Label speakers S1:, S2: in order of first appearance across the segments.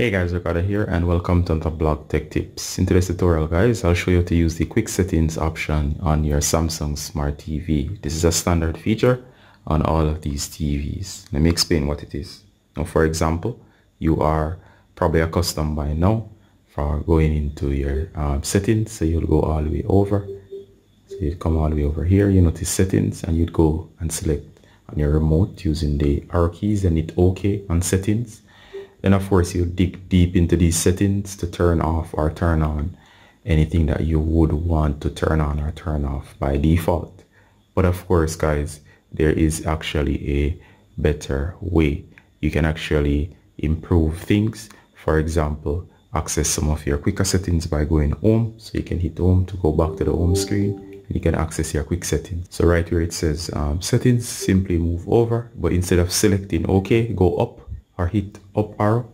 S1: Hey guys, Ricardo here and welcome to the Blog Tech Tips. In today's tutorial guys, I'll show you how to use the quick settings option on your Samsung Smart TV. This is a standard feature on all of these TVs. Let me explain what it is. Now for example, you are probably accustomed by now for going into your um, settings. So you'll go all the way over. So you'd come all the way over here, you notice settings and you'd go and select on your remote using the arrow keys and hit OK on settings then of course you dig deep into these settings to turn off or turn on anything that you would want to turn on or turn off by default. But of course guys, there is actually a better way. You can actually improve things. For example, access some of your quicker settings by going home. So you can hit home to go back to the home screen. And you can access your quick settings. So right where it says um, settings, simply move over. But instead of selecting OK, go up or hit up arrow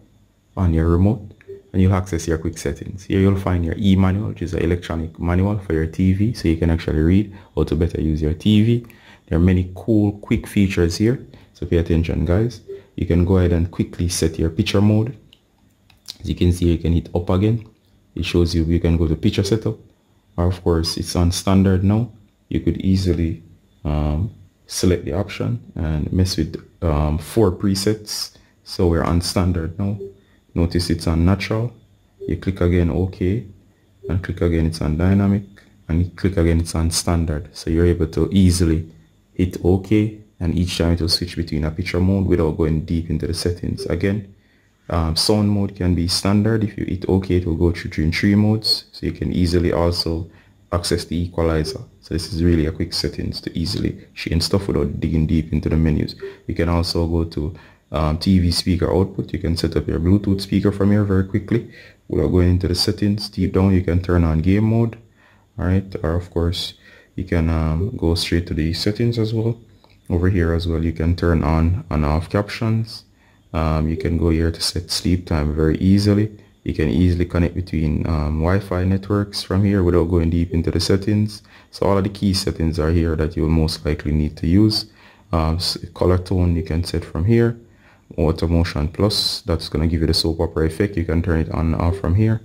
S1: on your remote and you'll access your quick settings. Here you'll find your e-manual, which is an electronic manual for your TV, so you can actually read how to better use your TV. There are many cool, quick features here, so pay attention guys. You can go ahead and quickly set your picture mode. As you can see, you can hit up again. It shows you you can go to picture setup, or of course, it's on standard now. You could easily um, select the option and mess with um, four presets so we're on standard now. Notice it's on natural you click again ok. And click again it's on dynamic and you click again it's on standard so you're able to easily hit ok. And each time it will switch between a picture mode without going deep into the settings again. Um, sound mode can be standard. If you hit ok it will go through three modes. So you can easily also access the equalizer. So this is really a quick settings to easily change stuff without digging deep into the menus. You can also go to um, TV speaker output. You can set up your Bluetooth speaker from here very quickly. Without going into the settings, deep down you can turn on game mode. Alright, or of course you can um, go straight to the settings as well. Over here as well you can turn on and off captions. Um, you can go here to set sleep time very easily. You can easily connect between um, Wi-Fi networks from here without going deep into the settings. So all of the key settings are here that you'll most likely need to use. Um, color tone you can set from here auto motion plus that's going to give you the soap opera effect. You can turn it on and off from here.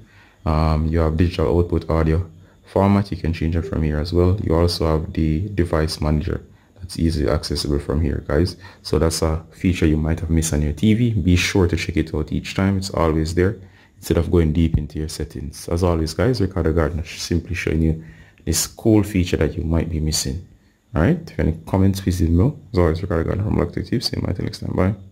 S1: Um, you have digital output audio format. You can change it from here as well. You also have the device manager. That's easily accessible from here guys. So that's a feature you might have missed on your TV be sure to check it out each time. It's always there instead of going deep into your settings. As always guys Ricardo Gardener simply showing you this cool feature that you might be missing. All right? If any comments please leave as always Ricardo Gardener from Tech Tips see you next time. Bye